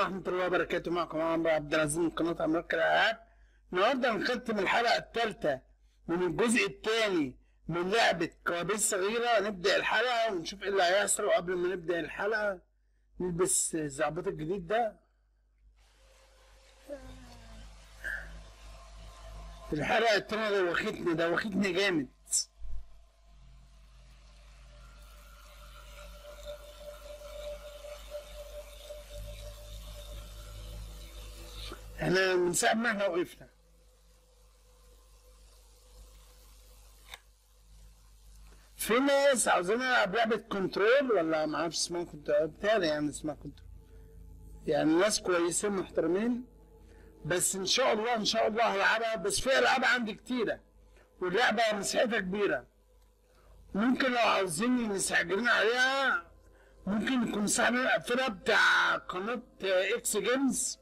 ورحمة الله وبركاته. معكم عمرو عبد العزيز من قناة أمريكا الألعاب. النهاردة هنختم الحلقة الثالثة من الجزء الثاني من لعبة كوابيس صغيرة. نبدأ الحلقة ونشوف إيه اللي هيحصل. وقبل ما نبدأ الحلقة نلبس الزعبوط الجديد ده. الحلقة التانية دوختني دوختني جامد. إحنا من ساعة ما إحنا وقفنا. في ناس عاوزين العب لعبة Control ولا ما أعرفش اسمها Control بتاعي يعني اسمها Control يعني ناس كويسين محترمين بس إن شاء الله إن شاء الله هلعبها بس في ألعاب عندي كتيرة واللعبة مساحتها كبيرة. ممكن لو عاوزين نستعجلين عليها ممكن يكون صاحب الفرقة بتاع قناة X Games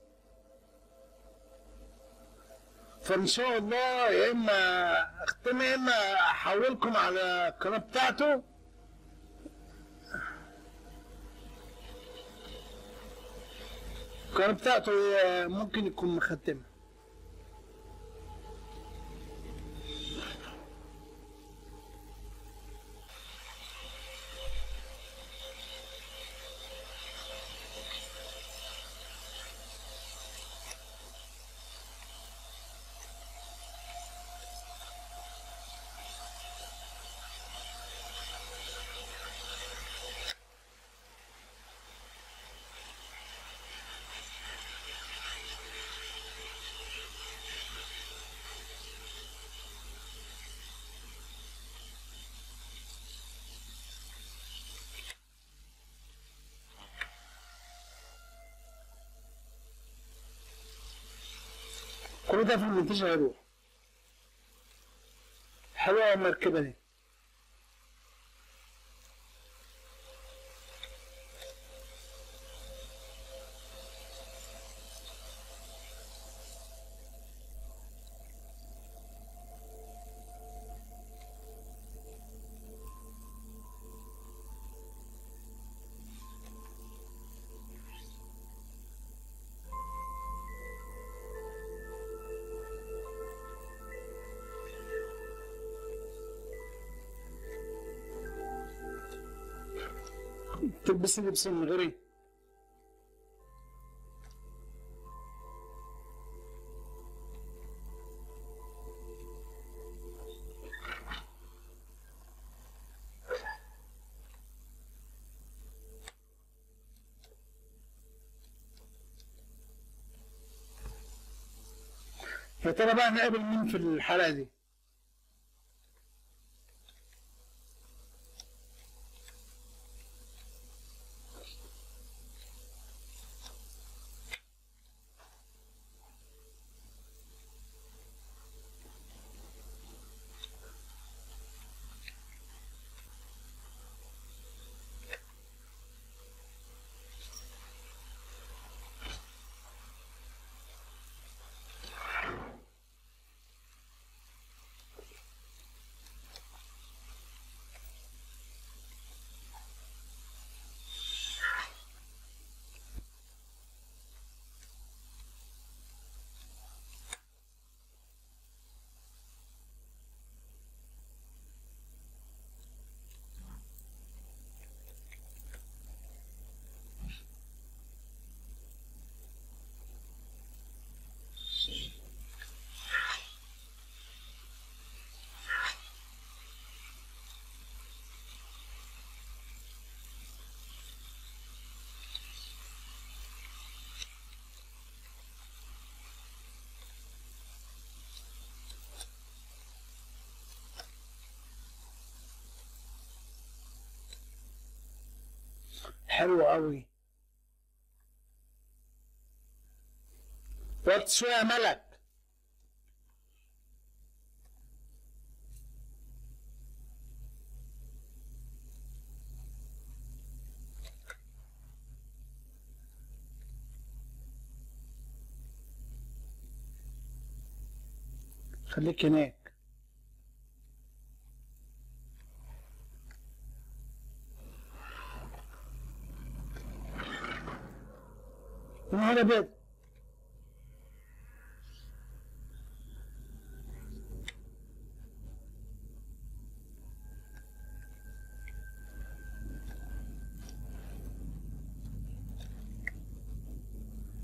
فإن شاء الله يا إما أختم يا إما أحولكم على القناه بتاعته. القناه بتاعته ممكن يكون مختمه في المنتجة هيروح حلوة المركبة دي. تلبسي لبس من غيري يا ترى بقى نقابل مين في الحلقة دي؟ حلو قوي شوية يا ملك خليك هناك. ابيض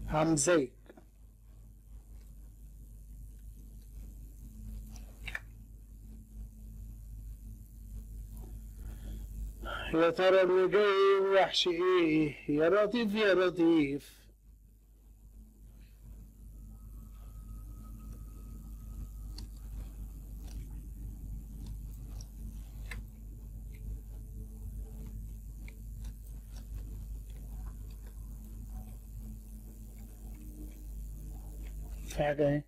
عم زيك. يا ترى اللي جاي وحش إيه؟ يا لطيف يا لطيف. في حاجة إيه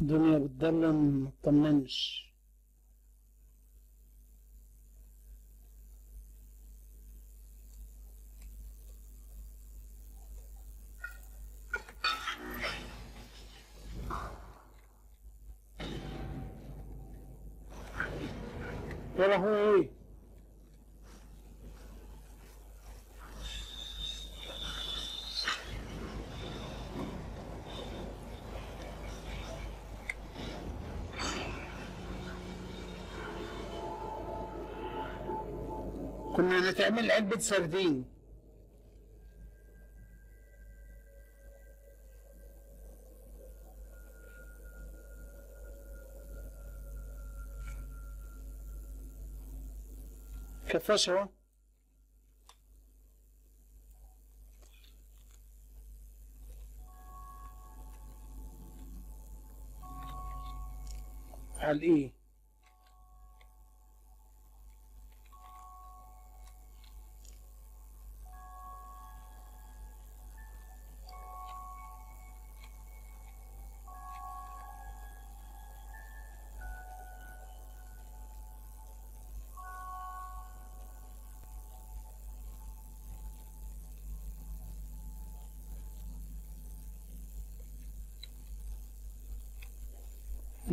الدنيا بتضلم مطمنش يا لهوي كنا نتعمل علبة سردين. اهو على إيه؟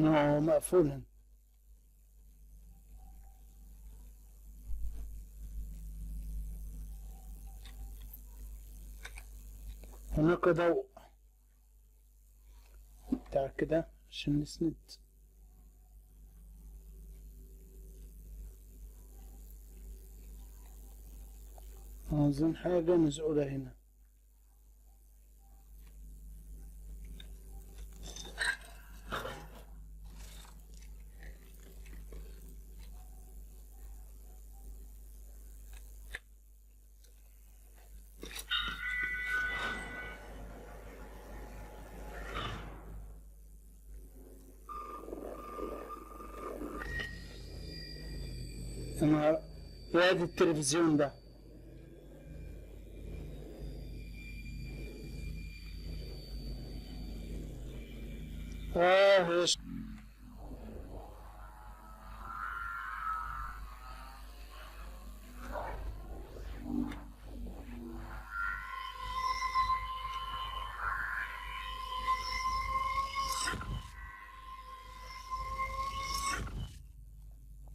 نوعه مقفولا هناك ضوء بتاع كده عشان نسند. عاوزين حاجة مسؤولة هنا. دي التلفزيون ده. آه إيش؟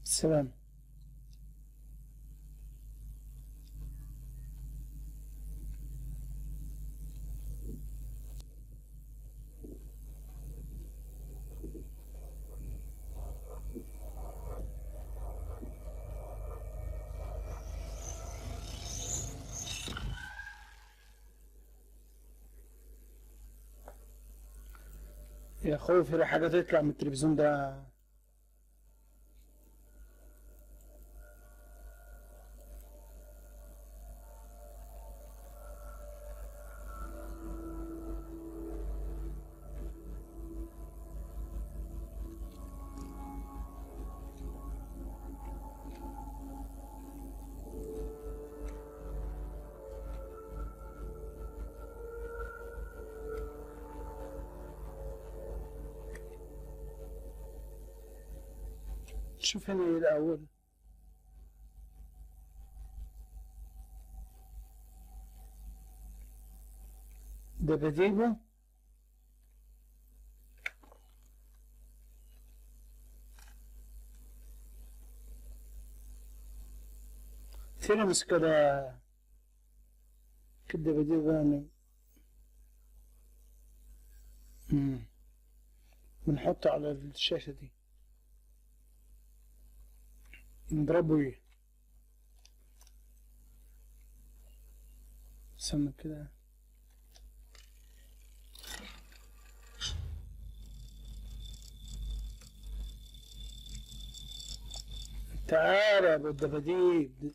سلام. يا خوفي لو حاجة تطلع من التلفزيون ده الثاني الأول دبديبة تلمس كده كده بديبة بنحطه على الشاشة دي. نضربه إيه؟ استنى كده. تعال يا أبو الدباديب.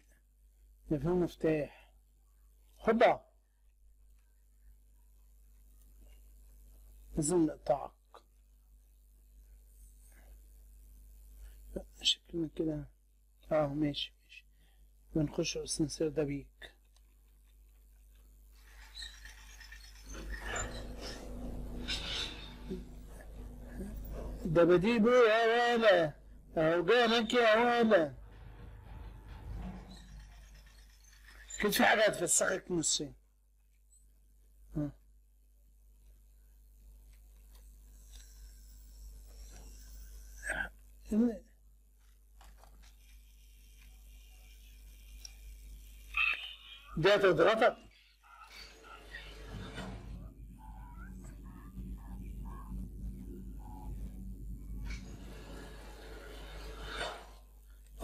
ده فيه مفتاح. هوبا لازم نقطعك. شكلنا كده. آه ماشي ماشي. بنخش الاسانسير ده بيك. دباديبو يا ولا؟ أهو جانك يا ولا. كنت في حاجة هتفسخك نصين ها. دي هتضغطك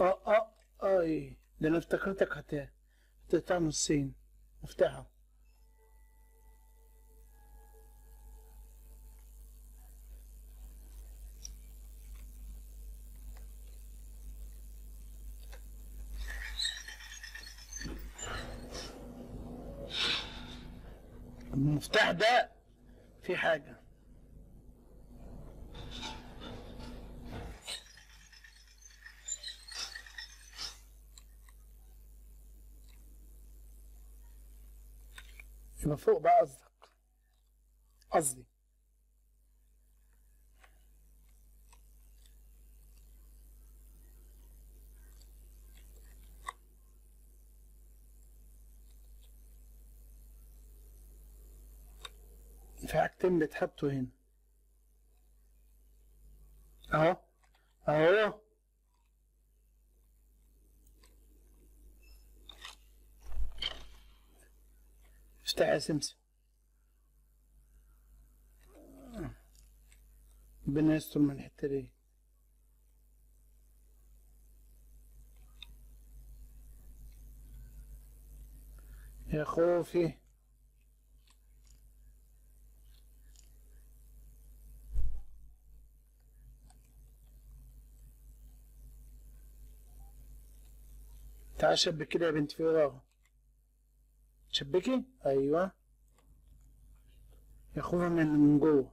آه آه إيه. ده أنا افتكرتك هت هتقطع نصين افتحها المفتاح ده في حاجة. يبقى فوق بقى قصدك؟ قصدي. حاجتين بيتحطوا هنا. أهو أهو. افتح يا سمسم؟ ربنا يستر من الحتة دي. يا خوفي. تعال شبك كده يا بنت في وراها. شبكي؟ أيوه. يا خوفا من من جوه.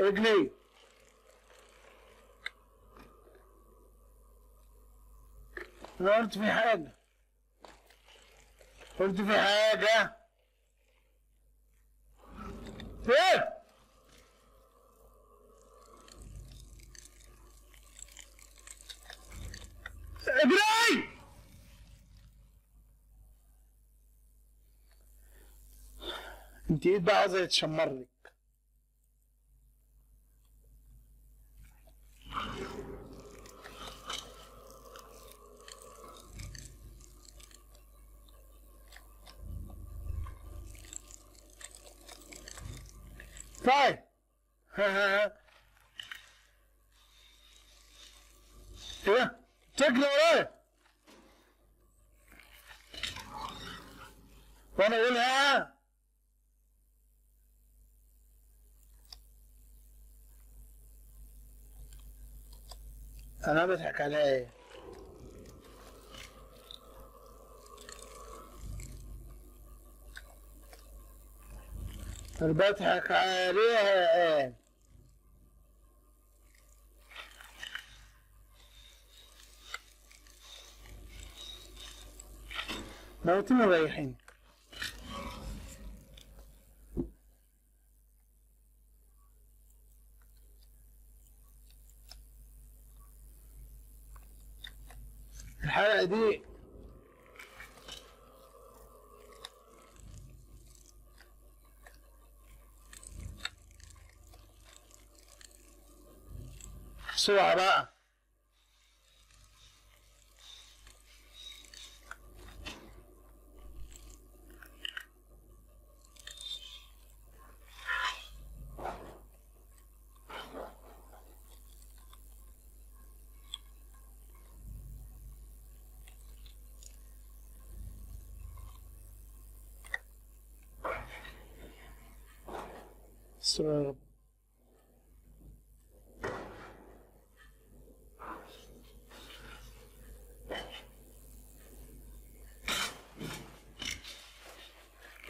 رجلي أنا قلت في حاجة. قلت في حاجة. إيه؟ اجري انت ايد بقى عايزة يتشمر لك طيب إيه تجري ورايا وأنا أقول ها أنا بضحك عليها إيه أنا بضحك عليها إيه موتين مريحين الحلقة دي su a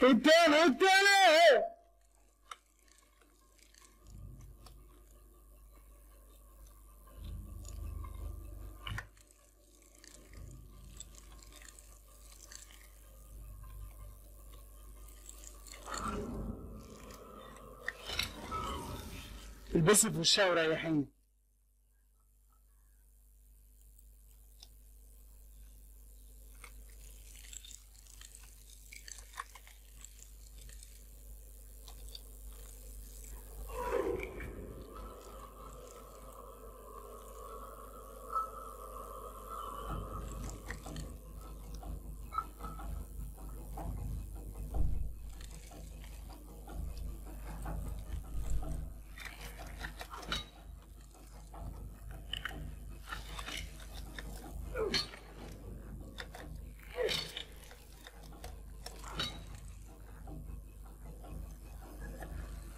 التاني التاني البسي في وشها وريحيني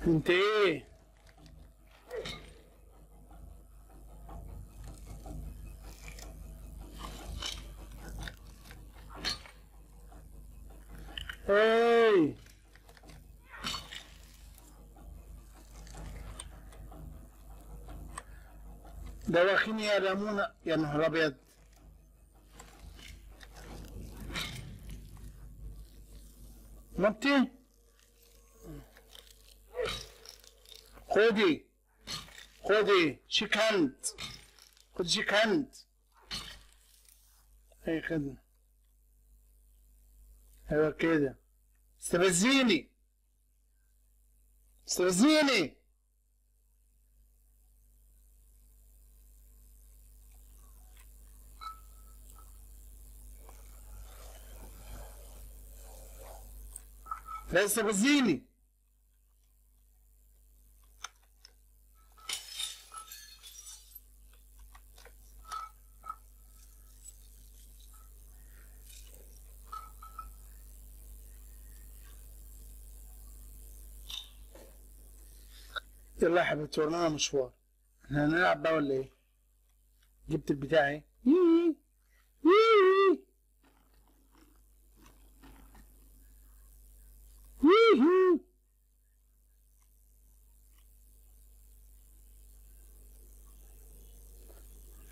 انت إيه؟ اي دواخيني يا ليمونة يا نهار أبيض. shake hand shake hand أي خدمة. أيوه كده. استفزيني. استفزيني. لا استفزيني. يلا يا حبيبتي مشوار إحنا هنلعب بقى ولا إيه؟ جبت البتاع إيه؟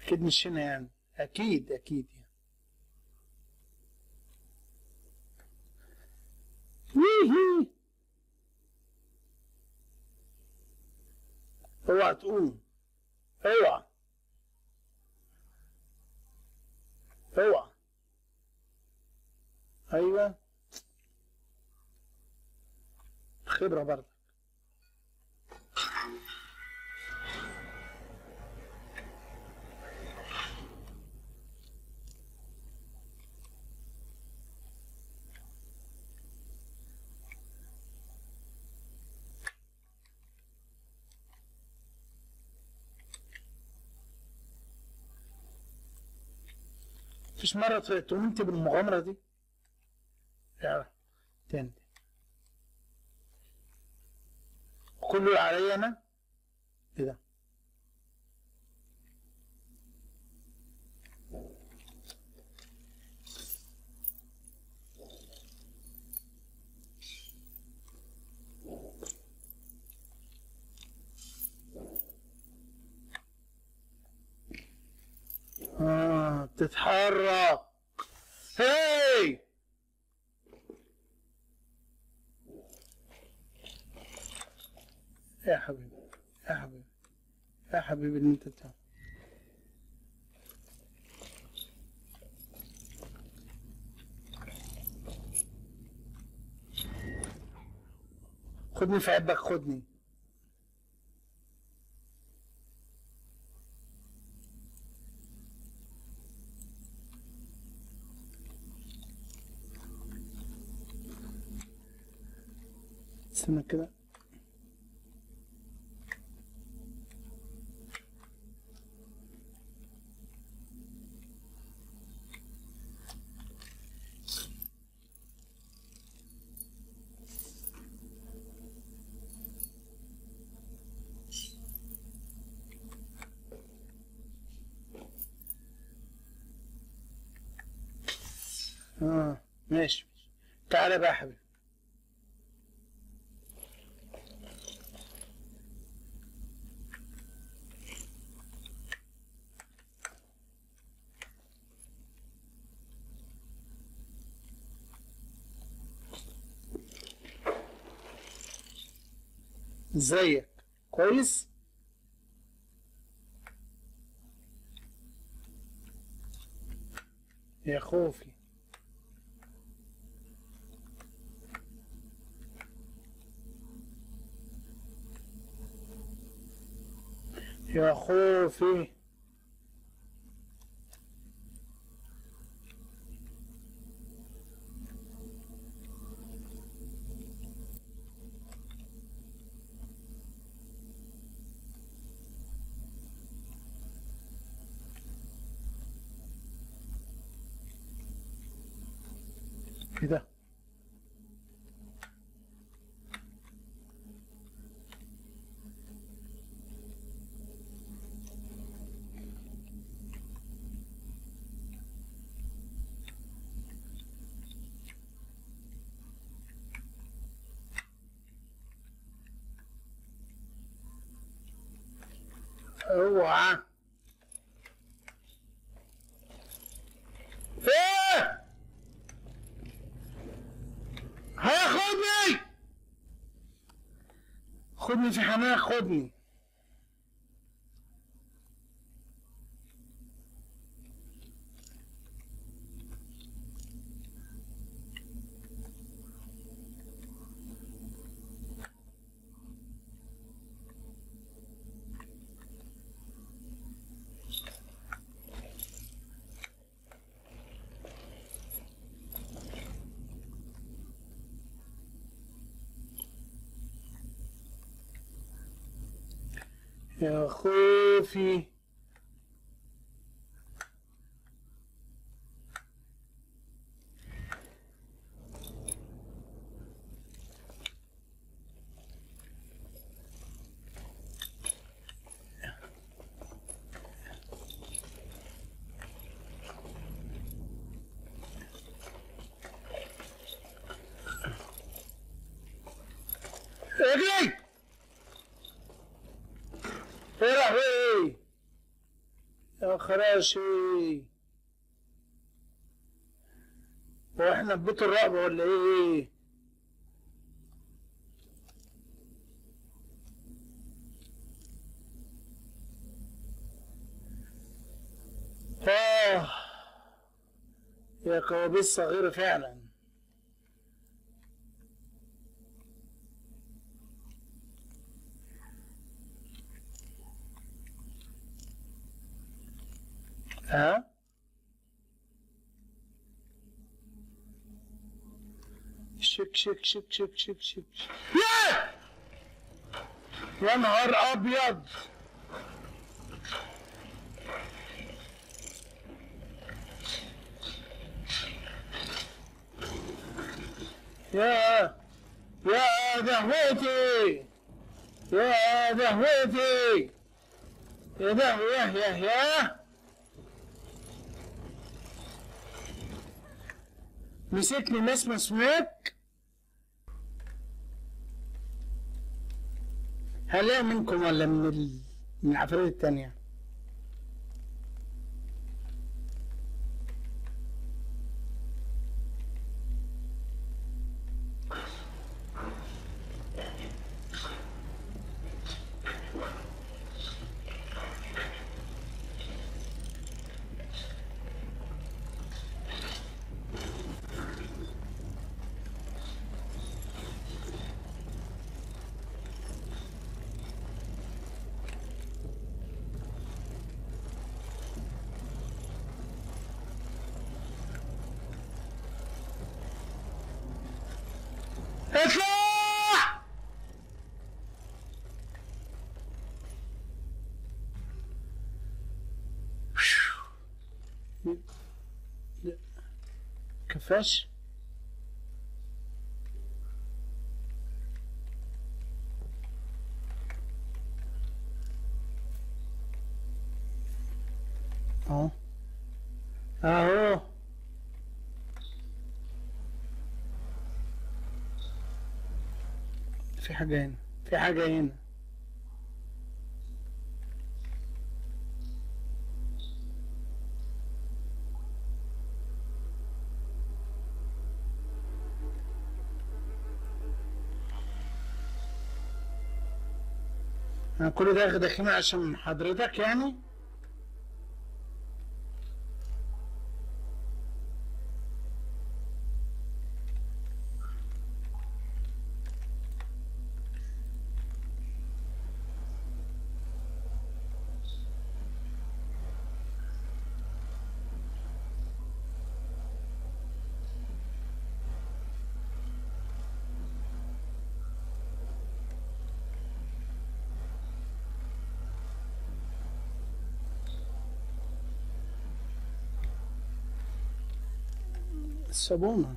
أكيد مش هنا يعني أكيد أكيد يعني اوعى تقوم اوعى. اوعى. أيوه. خبرة برضه. مفيش مرة تقوم انت بالمغامرة دي؟ يلا تاني. كله عليا أنا؟ إيه ده آه تتحرك. هاي! يا حبيبي يا حبيبي يا حبيبي اللي انت بتعمل. خدني في عبك خدني. استنى كده. آه ماشي. تعالى بقى يا حبيبي. ازيك كويس. يا خوفي. يا خوفي إيه ده اوعى إيه هياخدني. خدني في حماك خدني. خوفي اجري يا لهوي يا خراشي. هو إحنا في بيت الرعب ولا إيه؟ آه. يا كوابيس صغيرة فعلا ها شك شك شك شك شك. شك يا نهار أبيض! يا يا دهوتي! يا دهوتي! يا دهوة يا يا مسكني ناس مسموك هل منكم ولا من ال... من التانية؟ اطلع لا. كفاش أهو. أهو. في حاجة هنا. في حاجة هنا. أنا كل ده داخلين عشان حضرتك يعني؟ الصابونة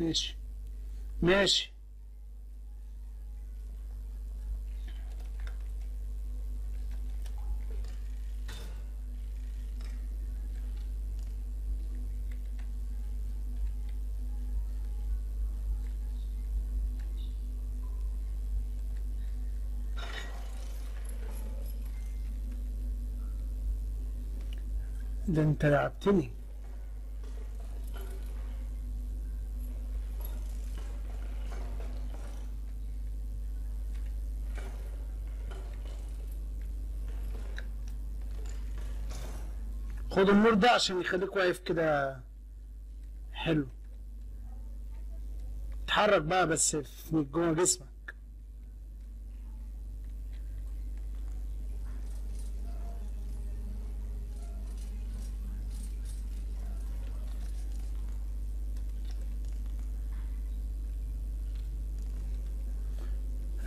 ماشي ماشي ده انت لعبتني خد النور ده عشان يخليك واقف كده. حلو. اتحرك بقى بس في جوه جسمك.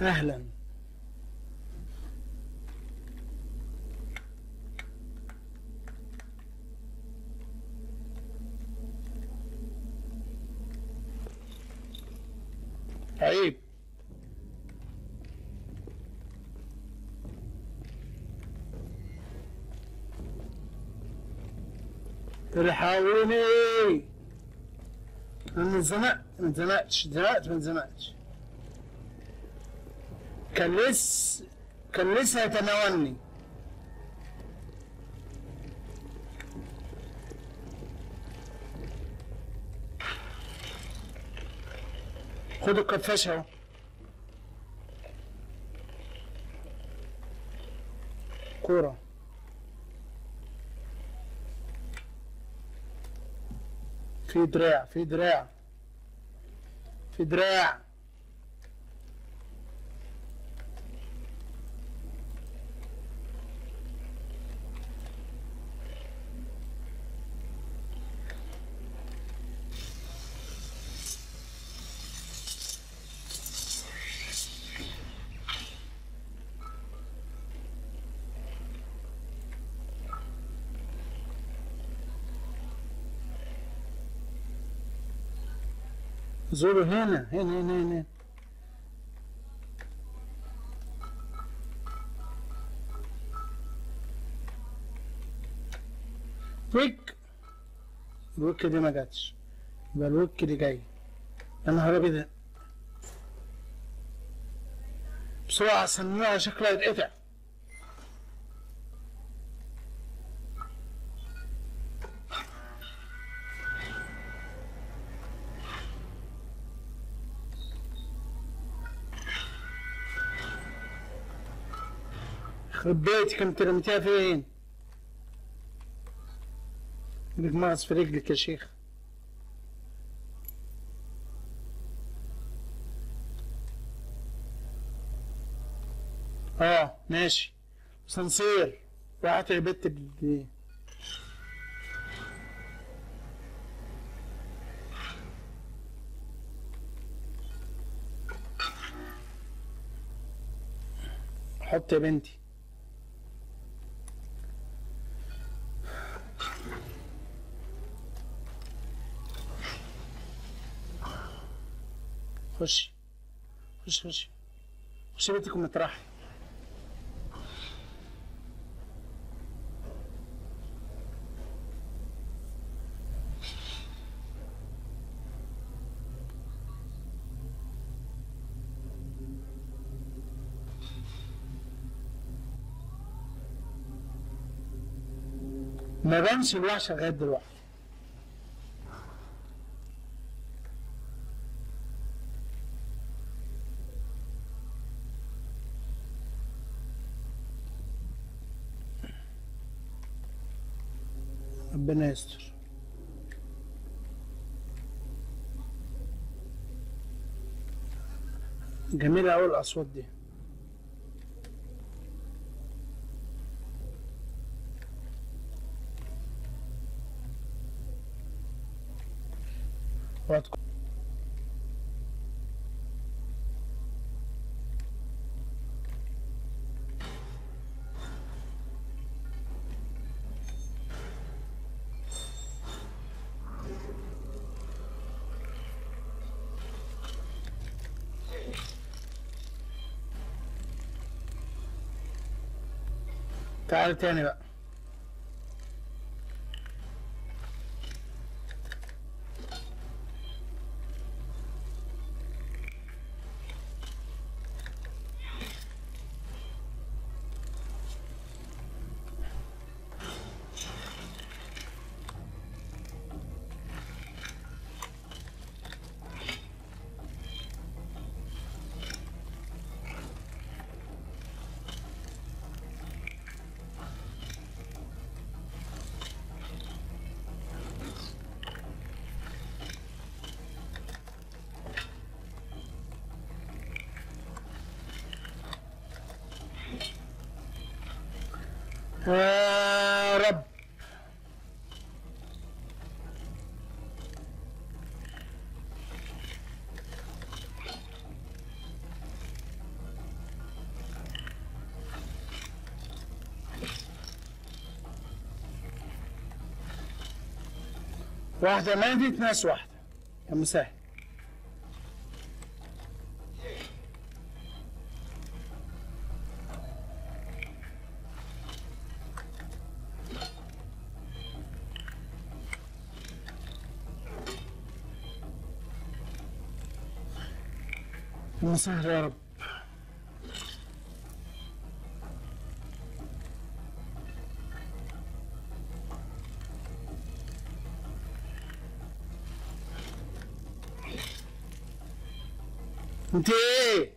أهلا. عيب. أنا انزنقت ما انزنقتش اتزنقت ما انزنقتش كان لسه كان لسه يتناولني خدوا الكفاش أهو. كورة. في دراع في دراع. في دراع. زوروا هنا هنا هنا هنا. ويك. الويك دي ما جاتش. يبقى الويك دي جاي. يا نهار أبيض. عشان النوع شكلها يتقطع يخرب بيتك انت رميتها فين؟ بدك مغص في رجلك يا شيخ. آه ماشي. سنسير راحت يا بت ب- حط يا بنتي. خشي خشي خشي خشي بنتكم مطرحي ما بانش الوحش لغاية دلوقتي ربنا يستر جميلة أوي الأصوات دي. وهتكون taaritaaniba واحدة ماتت ناس واحدة. يا مسهل مسهل يا رب. انت إيه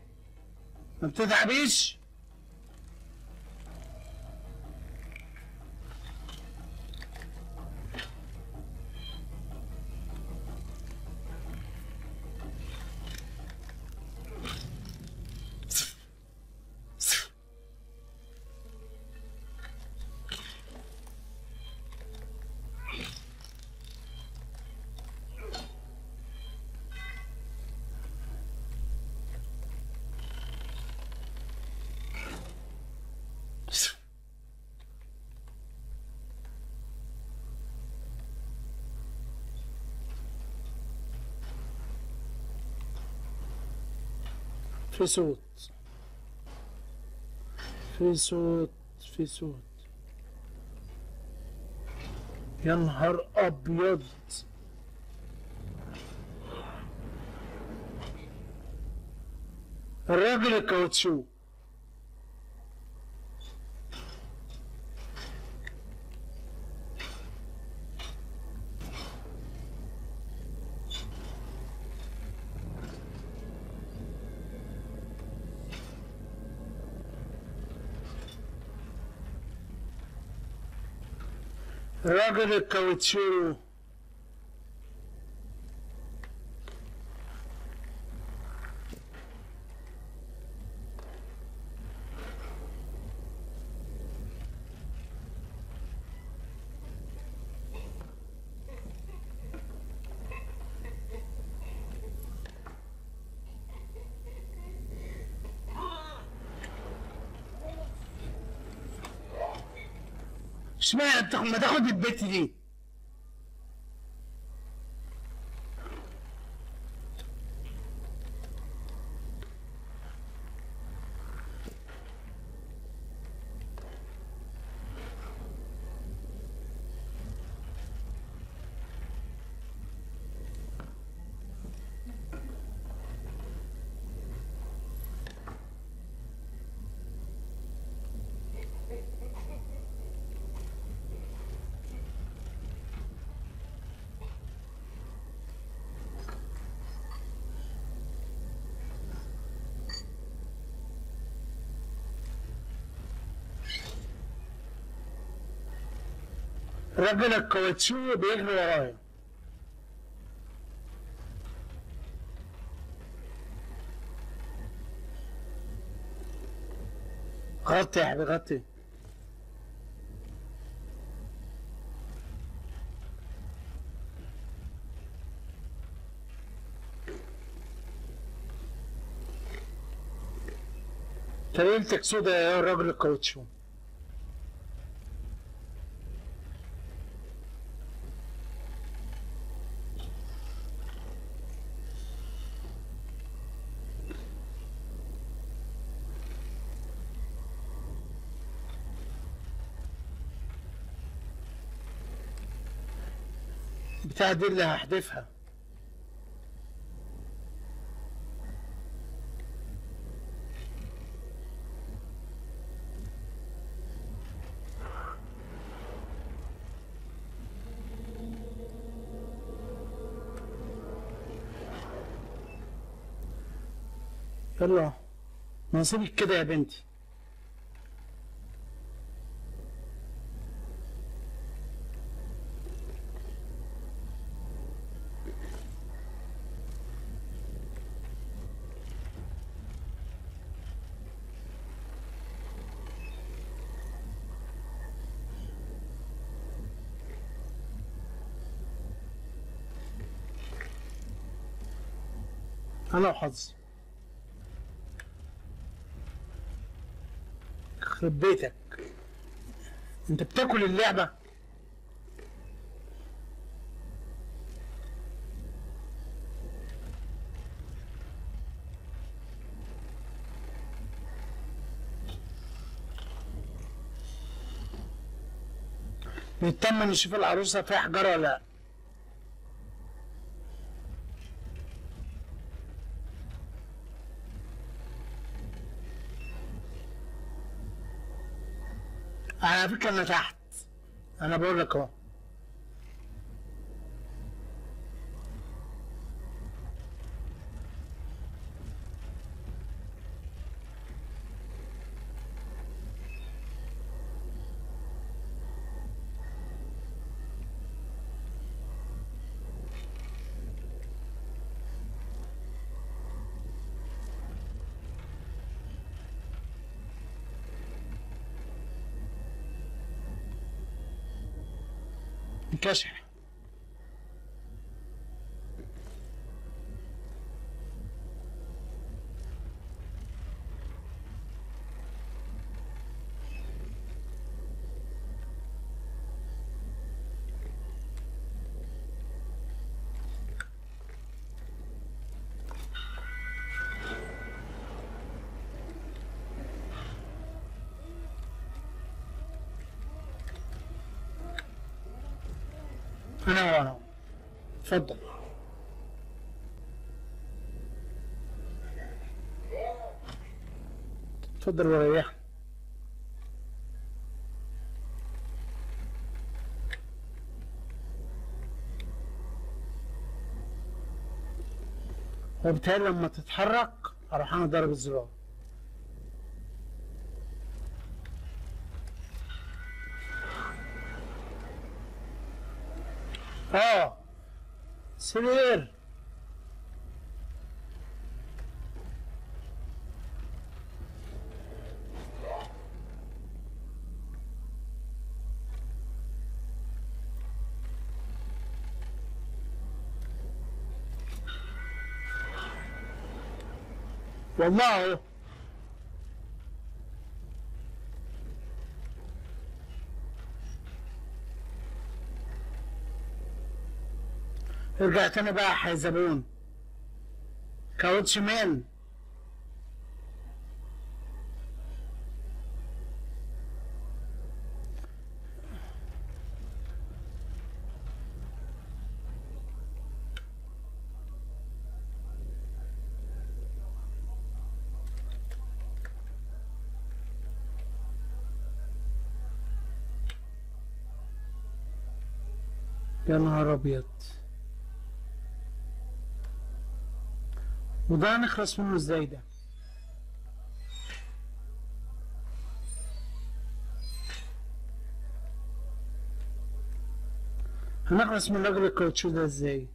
ما بتتعبيش في صوت في صوت في صوت يا نهار أبيض. الراجل الكاوتشو الراجل الكاوتشو اشمعنى ما تاخد البت دي راجل الكاوتشو بيجري ورايا. غطي يا حبيبي غطي. تريلتك سودا يا راجل الكاوتشو بتاع دي اللي هحذفها. يلا نصيبك كده يا بنتي. أنا وحظي. يخرب بيتك. أنت بتاكل اللعبة؟ نطمن نشوف العروسة فيها حجاره ولا لأ. فكرة أنا تحت. أنا بقول لك أهو. انكشح أنا اتفضل اتفضل وريح وبالتالي لما تتحرك أروح أنا ضارب الزرار. والله. رجعت أنا بقى حيزبون كاوتش مان يا نهار أبيض. وده هنخلص منه إزاي ده؟ هنخلص من راجل الكاوتشو ده إزاي؟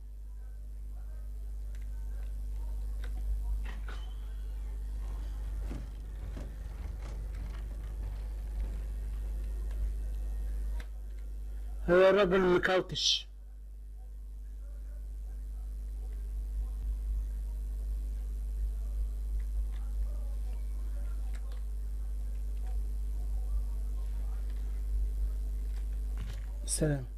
الراجل المكاوتش. سلام.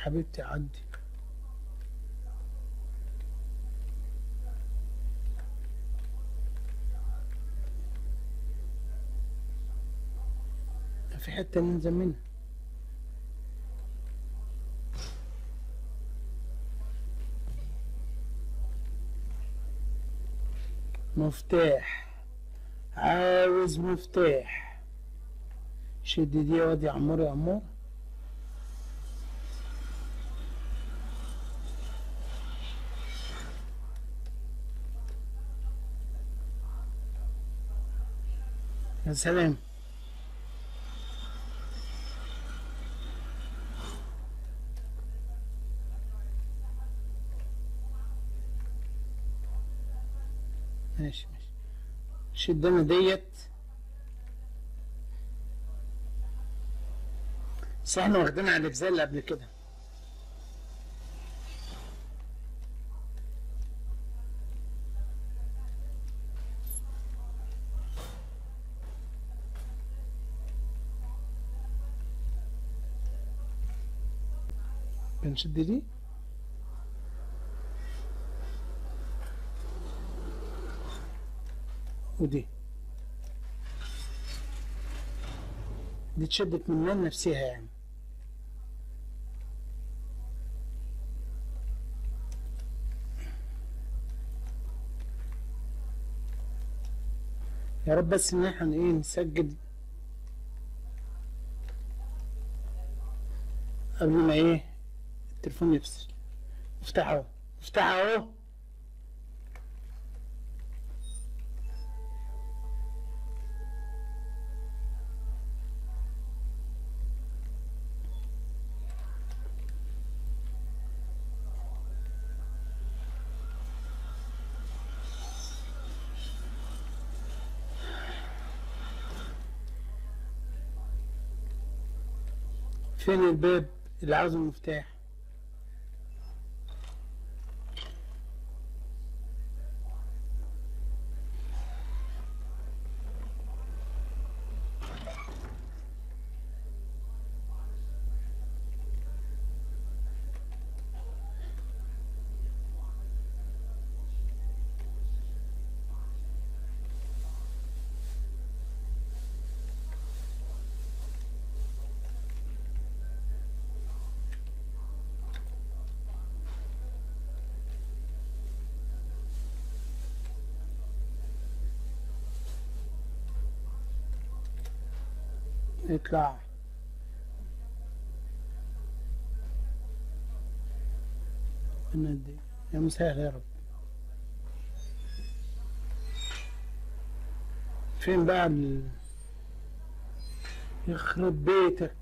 حبيبتي عدي في حتة ننزل منها. مفتاح. عاوز مفتاح. شد دي يا واد يا عمور. يا سلام. ماشي ماشي. شدنا ديت. بس إحنا واخدينها على الاجزاء اللي قبل كده. بنشد دي ودي. دي اتشدت منها نفسها يعني؟ يا رب بس إن إحنا إيه نسجل قبل ما إيه التليفون يفصل. افتحه. افتحه. اهو فين الباب اللي عاوز المفتاح يطلع يا مسهل يا رب فين بقى ال... يخرب بيتك؟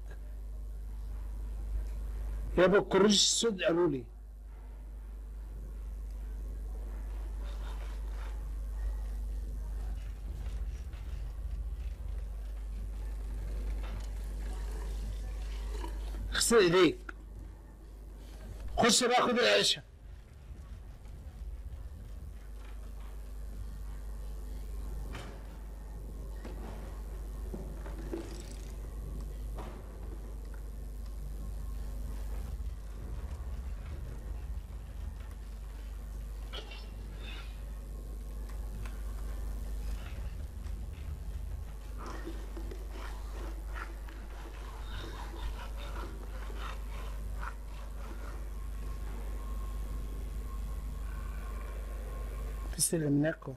يابا الكروش السود قالوا لي. ايديك خش خد العشاء. استلمناكم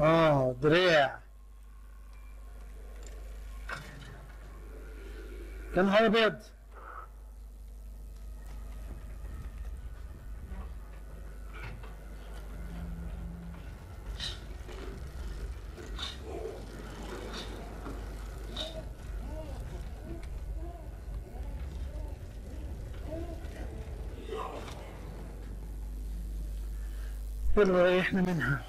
آه دراع. كان ابيض يلا ريحنا منها.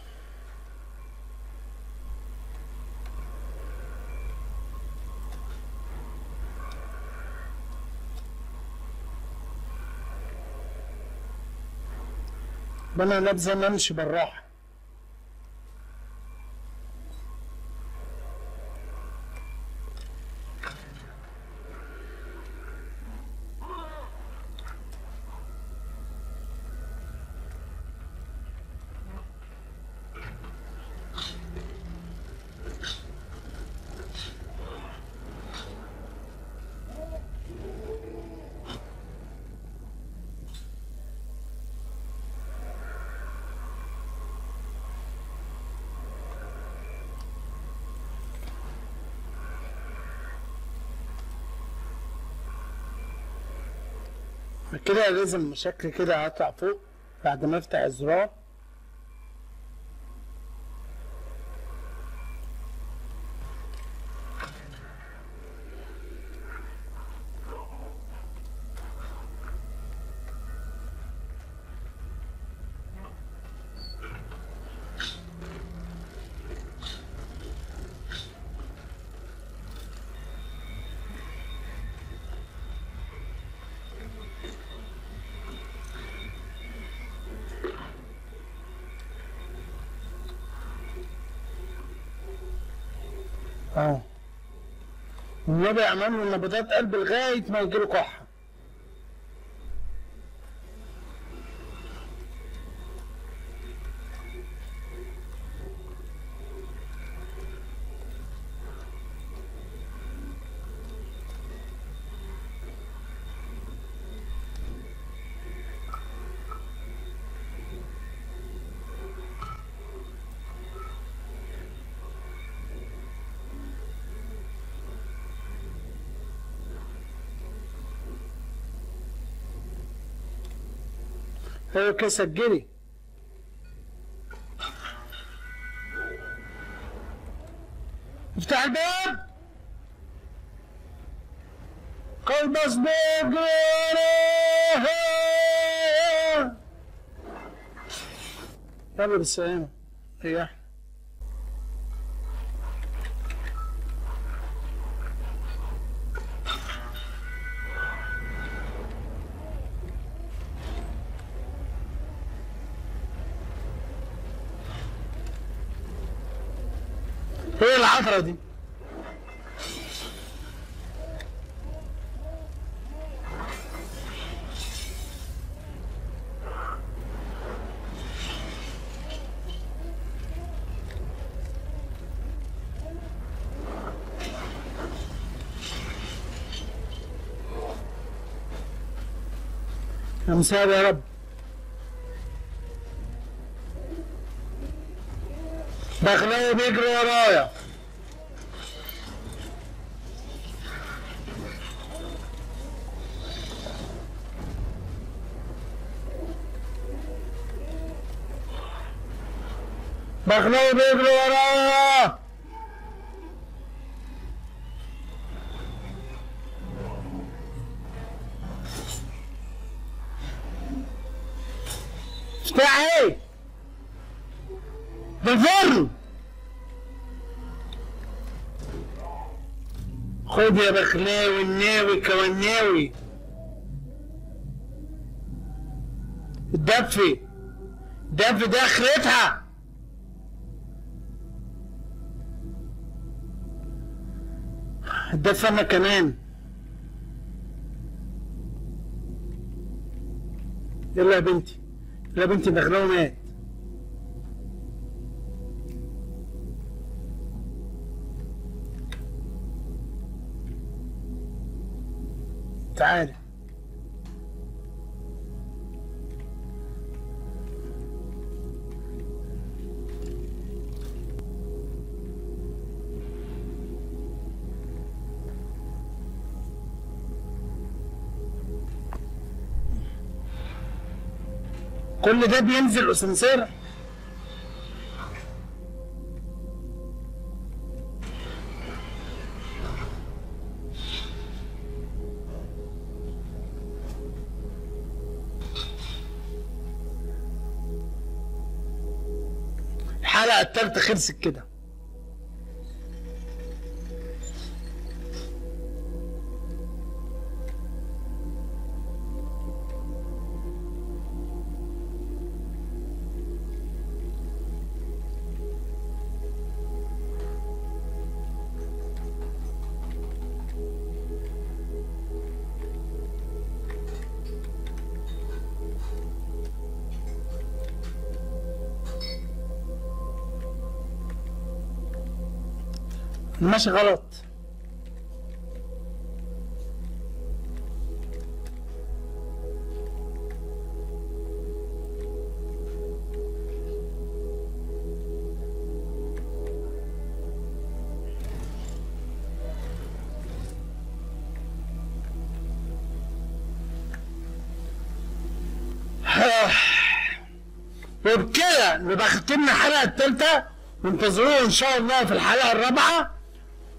بنا لابسه نمشي بالراحة. كده لازم شكل كده هطلع فوق بعد ما افتح الزرار آه النبي يعمل له نبضات قلب لغاية ما يجيله كحة. هو كده سجلي افتح الباب. قلب مسبوق يلا بالسلامة رياح الأنساب يا رب. بخلاه بيجري ورايا. بخلاه بيجري ورايا. بتاع إيه؟ ده خد يا بخلاوي الناوي كوناوي الدفي الدفي ده اخرتها الدفي أنا كمان يلا يا بنتي يا بنتي بخلاوي مات تعالى. كل ده بينزل اسانسير؟ الحلقة التالتة خلصت كده. ماشي غلط. وبكده نبقى ختمنا الحلقة الثالثه وانتظرونا إن شاء الله في الحلقة الرابعة.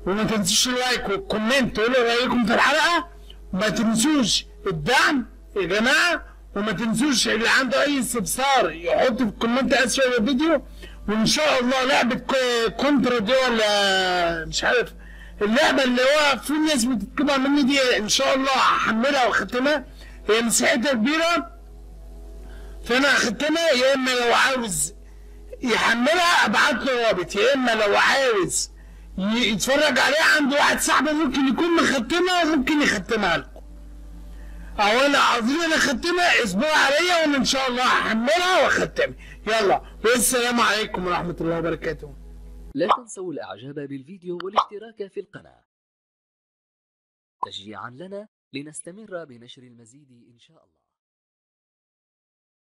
وما تنسوش ال like وال comment تقولوا رأيكم في الحلقة. وما تنسوش الدعم يا جماعة وما تنسوش اللي عنده أي استفسار يحط في ال comment اسفل الفيديو. وإن شاء الله لعبة Co- Contra دي ولا مش عارف اللعبة اللي هو في ناس بتطلبها مني دي إن شاء الله هحملها واختمها هي مساحتها كبيرة فأنا هختمها. يا إما لو عاوز يحملها أبعت له رابط يا إما لو عاوز يتفرج عليها عند واحد صاحبه ممكن يكون مختمها وممكن يختمها لكم. أو أنا عاوزين أنا أختمها أسبوع عليا وأنا ان شاء الله هحملها وأختمها. يلا والسلام عليكم ورحمة الله وبركاته. لا تنسوا الإعجاب بالفيديو والاشتراك في القناة. تشجيعا لنا لنستمر بنشر المزيد إن شاء الله.